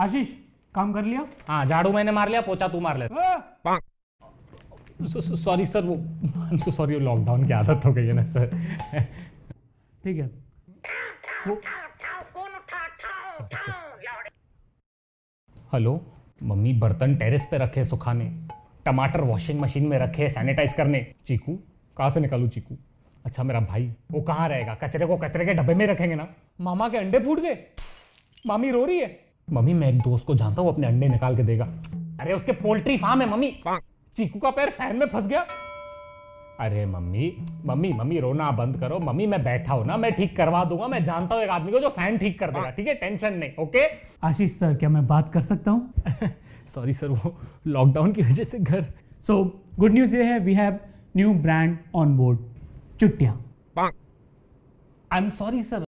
आशीष काम कर लिया? हाँ झाड़ू मैंने मार लिया पोचा तू मार ले। सॉरी सर वो सो सॉरी लॉकडाउन की आदत हो गई है ना सर ठीक है। वो हेलो मम्मी बर्तन टेरेस पे रखे सुखाने। टमाटर वॉशिंग मशीन में रखे सैनिटाइज करने। चीकू? कहाँ से निकालू चीकू? अच्छा मेरा भाई वो कहाँ रहेगा? कचरे को कचरे के डब्बे में रखेंगे ना। मामा के अंडे फूट गए। मामी रो रही है। मम्मी मैं एक दोस्त को जानता हूँ अपने अंडे निकाल के देगा। अरे उसके पोल्ट्री फार्म है मम्मी। चीकू का पैर फ़ैन में फंस गया। अरे मम्मी मम्मी मम्मी रोना बंद करो। मम्मी मैं बैठा हूँ ना मैं ठीक करवा दूँगा। मैं जानता हूँ एक आदमी को जो फ़ैन ठीक कर देगा ठीक है? टेंशन नहीं ओके? आशीष सर क्या मैं बात कर सकता हूँ? सॉरी सर वो लॉकडाउन की वजह से घर। सो गुड न्यूज़ ये है we have new brand on board चुट्टियाँ। I am sorry sir